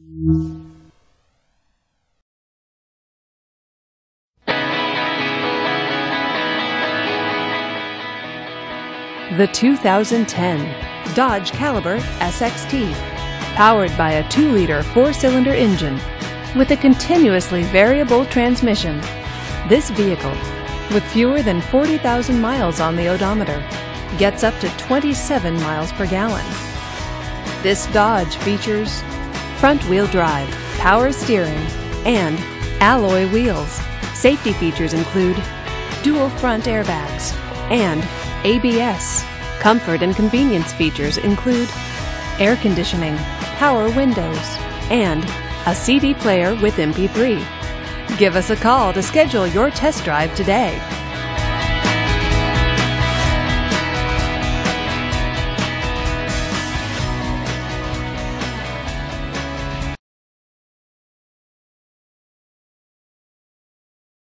The 2010 Dodge Caliber SXT, powered by a 2-liter 4-cylinder engine with a continuously variable transmission. This vehicle, with fewer than 40,000 miles on the odometer, gets up to 27 miles per gallon. This Dodge features front-wheel drive, power steering, and alloy wheels. Safety features include dual front airbags and ABS. Comfort and convenience features include air conditioning, power windows, and a CD player with MP3. Give us a call to schedule your test drive today.